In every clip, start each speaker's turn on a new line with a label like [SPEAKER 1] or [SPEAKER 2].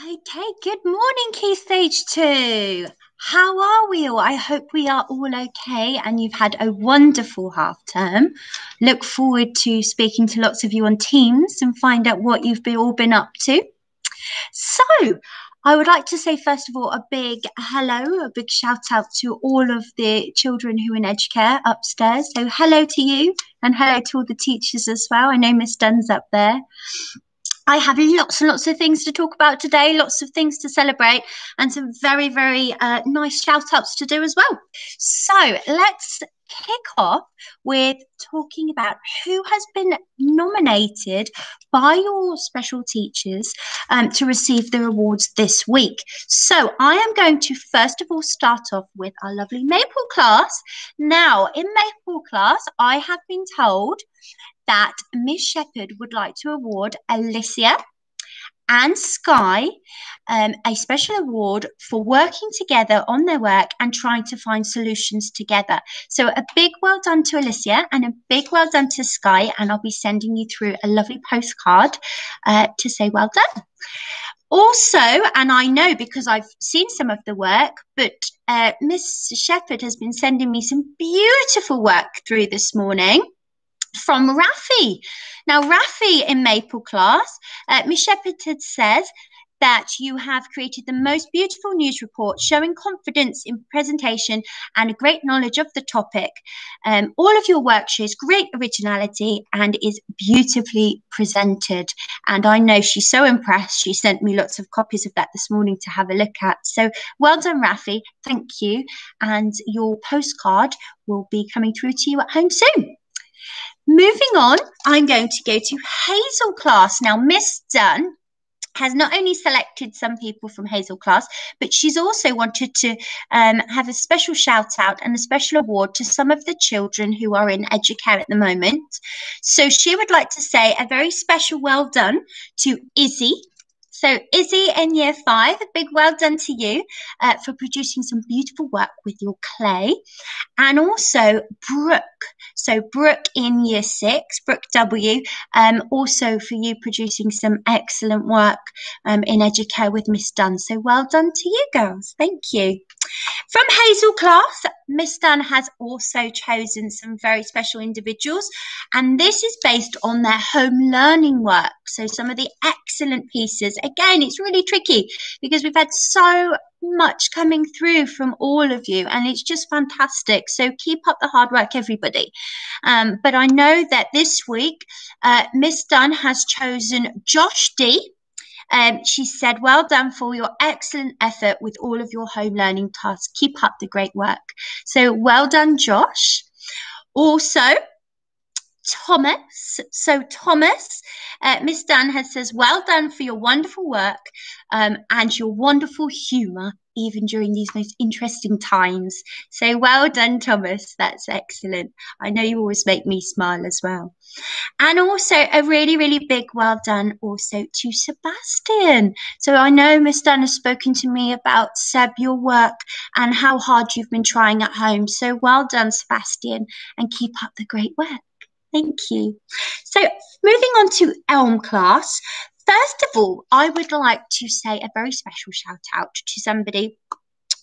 [SPEAKER 1] Okay, good morning, Key Stage 2. How are we all? I hope we are all okay and you've had a wonderful half term. Look forward to speaking to lots of you on Teams and find out what you've been, all been up to. So, I would like to say, first of all, a big hello, a big shout out to all of the children who are in Educare upstairs. So, hello to you and hello to all the teachers as well. I know Miss Dunn's up there. I have lots and lots of things to talk about today, lots of things to celebrate, and some very, very uh, nice shout outs to do as well. So let's kick off with talking about who has been nominated by your special teachers um, to receive the awards this week. So I am going to first of all start off with our lovely Maple class. Now, in Maple class, I have been told that Miss Shepherd would like to award Alicia and Sky um, a special award for working together on their work and trying to find solutions together. So, a big well done to Alicia and a big well done to Sky. And I'll be sending you through a lovely postcard uh, to say well done. Also, and I know because I've seen some of the work, but uh, Miss Shepherd has been sending me some beautiful work through this morning from Rafi. Now, Rafi in Maple class, uh, Miss Shepherd says that you have created the most beautiful news report showing confidence in presentation and a great knowledge of the topic. Um, all of your work shows great originality and is beautifully presented. And I know she's so impressed. She sent me lots of copies of that this morning to have a look at. So well done, Rafi. Thank you. And your postcard will be coming through to you at home soon. Moving on, I'm going to go to Hazel class. Now, Miss Dunn has not only selected some people from Hazel class, but she's also wanted to um, have a special shout out and a special award to some of the children who are in Educare at the moment. So she would like to say a very special well done to Izzy. So, Izzy in year five, a big well done to you uh, for producing some beautiful work with your clay. And also, Brooke so, Brooke in year six, Brooke W, um, also for you producing some excellent work um, in Educare with Miss Dunn. So, well done to you girls. Thank you. From Hazel class, Miss Dunn has also chosen some very special individuals, and this is based on their home learning work. So, some of the excellent pieces. Again, it's really tricky because we've had so much coming through from all of you, and it's just fantastic. So keep up the hard work, everybody. Um, but I know that this week, uh, Miss Dunn has chosen Josh D. Um, she said, Well done for your excellent effort with all of your home learning tasks. Keep up the great work. So well done, Josh. Also, Thomas. So, Thomas, uh, Miss Dunn has says, Well done for your wonderful work um, and your wonderful humour, even during these most interesting times. So, well done, Thomas. That's excellent. I know you always make me smile as well. And also, a really, really big well done also to Sebastian. So, I know Miss Dunn has spoken to me about Seb, your work, and how hard you've been trying at home. So, well done, Sebastian, and keep up the great work. Thank you. So, moving on to Elm class. First of all, I would like to say a very special shout out to somebody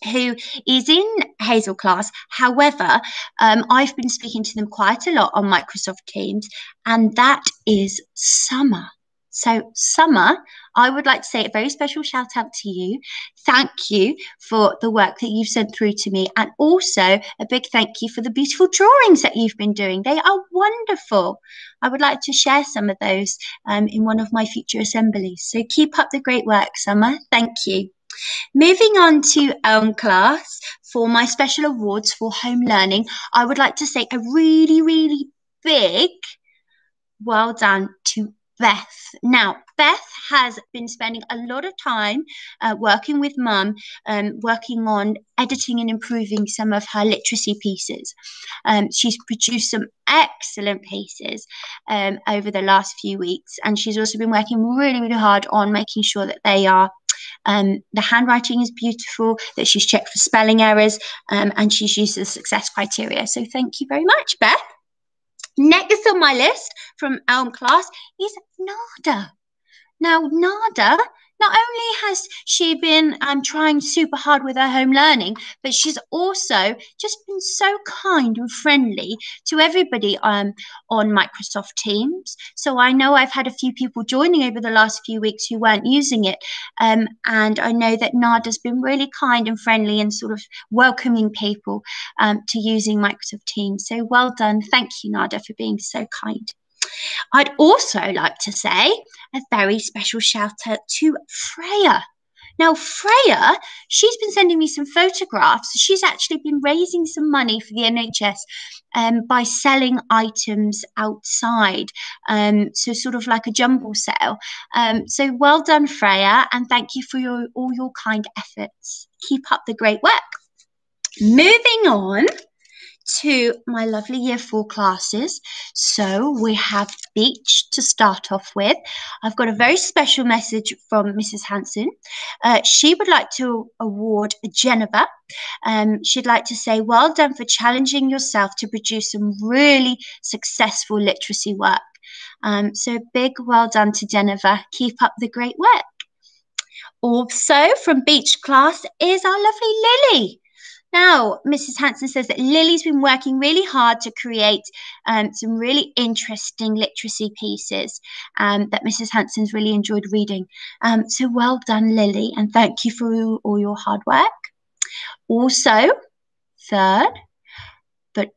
[SPEAKER 1] who is in Hazel class. However, um, I've been speaking to them quite a lot on Microsoft Teams, and that is Summer. So, Summer, I would like to say a very special shout out to you. Thank you for the work that you've sent through to me, and also a big thank you for the beautiful drawings that you've been doing. They are wonderful. I would like to share some of those um, in one of my future assemblies. So, keep up the great work, Summer. Thank you. Moving on to Elm class for my special awards for home learning, I would like to say a really, really big well done to Beth. Now, Beth has been spending a lot of time uh, working with mum, um, working on editing and improving some of her literacy pieces. Um, she's produced some excellent pieces um, over the last few weeks, and she's also been working really, really hard on making sure that they are. Um, the handwriting is beautiful, that she's checked for spelling errors, um, and she's used the success criteria. So, thank you very much, Beth. Next on my list from Elm class is Nada. Now, Nada not only has she been um, trying super hard with her home learning, but she's also just been so kind and friendly to everybody um, on Microsoft Teams. So I know I've had a few people joining over the last few weeks who weren't using it. Um, and I know that Nada's been really kind and friendly and sort of welcoming people um, to using Microsoft Teams. So well done. Thank you, Nada, for being so kind. I'd also like to say a very special shout out to Freya. Now, Freya, she's been sending me some photographs. She's actually been raising some money for the NHS um, by selling items outside. Um, so, sort of like a jumble sale. Um, so, well done, Freya, and thank you for your, all your kind efforts. Keep up the great work. Moving on to my lovely year four classes. So we have Beech to start off with. I've got a very special message from Mrs. Hanson. Uh, she would like to award Geneva. Um, she'd like to say, well done for challenging yourself to produce some really successful literacy work. Um, so big well done to Geneva. Keep up the great work. Also from Beech class is our lovely Lily. Now, Mrs. Hanson says that Lily's been working really hard to create um, some really interesting literacy pieces um, that Mrs. Hanson's really enjoyed reading. Um, so well done, Lily, and thank you for all, all your hard work. Also, third, but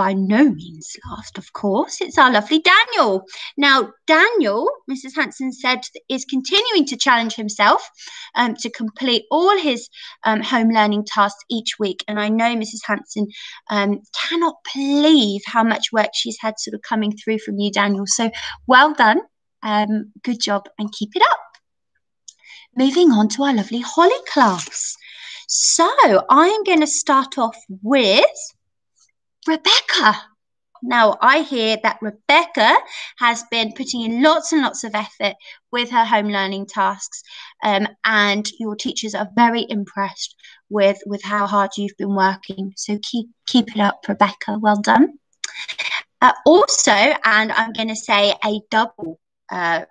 [SPEAKER 1] by no means last, of course, it's our lovely Daniel. Now, Daniel, Mrs. Hanson said, is continuing to challenge himself um, to complete all his um, home learning tasks each week. And I know Mrs. Hanson um, cannot believe how much work she's had sort of coming through from you, Daniel. So well done. Um, good job and keep it up. Moving on to our lovely Holly class. So I am going to start off with Rebecca. Now, I hear that Rebecca has been putting in lots and lots of effort with her home learning tasks, um, and your teachers are very impressed with, with how hard you've been working. So keep keep it up, Rebecca. Well done. Uh, also, and I'm going to say a double uh,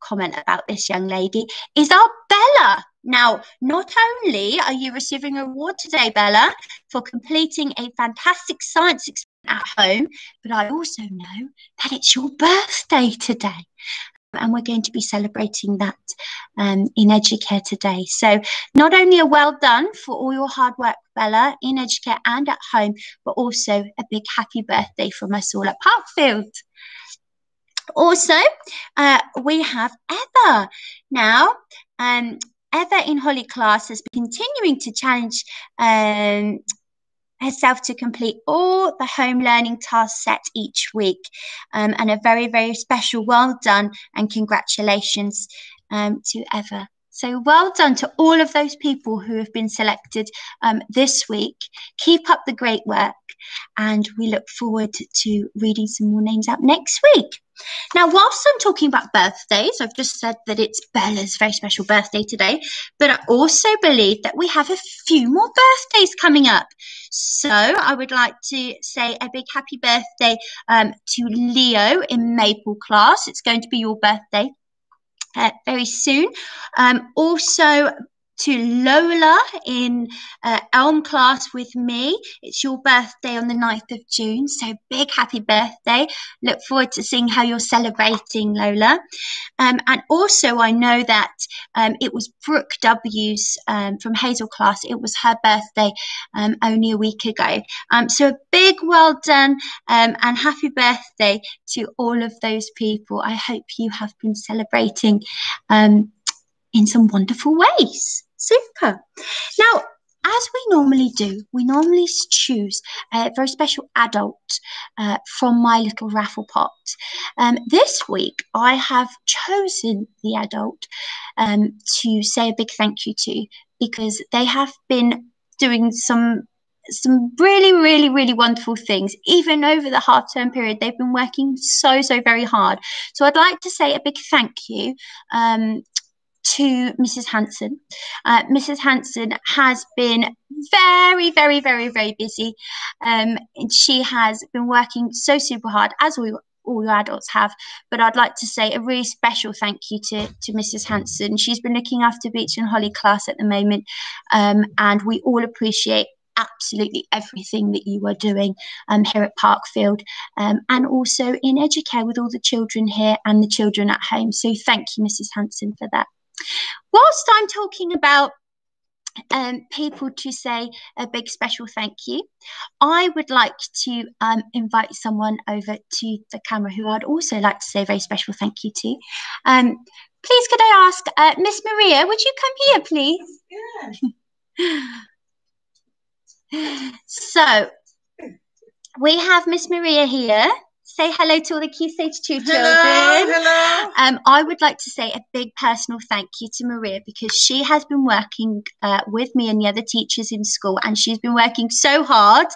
[SPEAKER 1] comment about this young lady is our Bella. Now, not only are you receiving a reward today, Bella, for completing a fantastic science experiment at home, but I also know that it's your birthday today. And we're going to be celebrating that um, in Educare today. So, not only a well done for all your hard work, Bella, in Educare and at home, but also a big happy birthday from us all at Parkfield. Also, uh, we have Eva. Now, um, Eva in Holly class has been continuing to challenge um, herself to complete all the home learning tasks set each week. Um, and a very, very special well done and congratulations um, to Eva. So well done to all of those people who have been selected um, this week. Keep up the great work, and we look forward to reading some more names out next week. Now, whilst I'm talking about birthdays, I've just said that it's Bella's very special birthday today, but I also believe that we have a few more birthdays coming up. So I would like to say a big happy birthday um, to Leo in Maple class. It's going to be your birthday uh, very soon. Um, also, to Lola in uh, Elm class with me. It's your birthday on the 9th of June, so big happy birthday. Look forward to seeing how you're celebrating, Lola. Um, and also, I know that um, it was Brooke W's um, from Hazel class, it was her birthday um, only a week ago. Um, so, a big well done um, and happy birthday to all of those people. I hope you have been celebrating in some wonderful ways. Super. Now, as we normally do, we normally choose a very special adult uh, from my little raffle pot. Um, this week, I have chosen the adult um, to say a big thank you to because they have been doing some some really, really, really wonderful things. Even over the half term period, they've been working so, so very hard. So I'd like to say a big thank you um, to Mrs. Hanson. Uh, Mrs. Hanson has been very, very, very, very busy. Um, she has been working so super hard, as we all adults have. But I'd like to say a really special thank you to, to Mrs. Hanson. She's been looking after Beech and Holly class at the moment, um, and we all appreciate absolutely everything that you are doing um, here at Parkfield um, and also in Educare with all the children here and the children at home. So thank you, Mrs. Hanson, for that. Whilst I'm talking about um, people to say a big special thank you. I would like to um, invite someone over to the camera who I'd also like to say a very special thank you to. Um, please, could I ask uh, Miss Maria, would you come here, please? so we have Miss Maria here say hello to all the Key Stage 2 children.
[SPEAKER 2] Hello, hello.
[SPEAKER 1] Um, I would like to say a big personal thank you to Maria because she has been working uh, with me and the other teachers in school and she's been working so hard,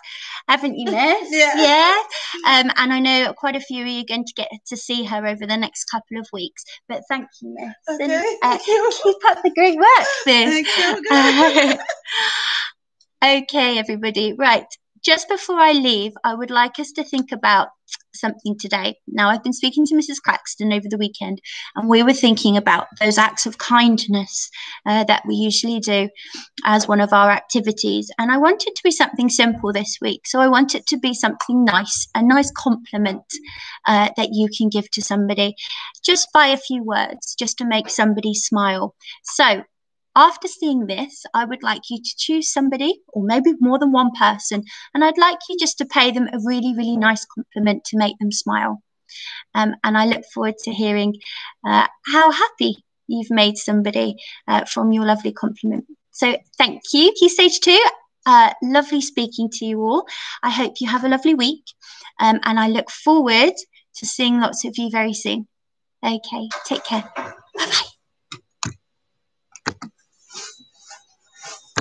[SPEAKER 1] haven't you, Miss?
[SPEAKER 2] yeah.
[SPEAKER 1] Yeah. Um, and I know quite a few of you are going to get to see her over the next couple of weeks. But thank you, Miss.
[SPEAKER 2] Okay,
[SPEAKER 1] and,
[SPEAKER 2] thank you.
[SPEAKER 1] Keep up the great work, Miss.
[SPEAKER 2] Thank you.
[SPEAKER 1] okay, everybody. Right. Just before I leave, I would like us to think about something today. Now, I've been speaking to Mrs. Claxton over the weekend, and we were thinking about those acts of kindness uh, that we usually do as one of our activities. And I want it to be something simple this week. So I want it to be something nice, a nice compliment uh, that you can give to somebody just by a few words, just to make somebody smile. So after seeing this, I would like you to choose somebody, or maybe more than one person, and I'd like you just to pay them a really, really nice compliment to make them smile. Um, and I look forward to hearing uh, how happy you've made somebody uh, from your lovely compliment. So thank you, Key Stage 2. Uh, lovely speaking to you all. I hope you have a lovely week, um, and I look forward to seeing lots of you very soon. Okay, take care. Bye bye.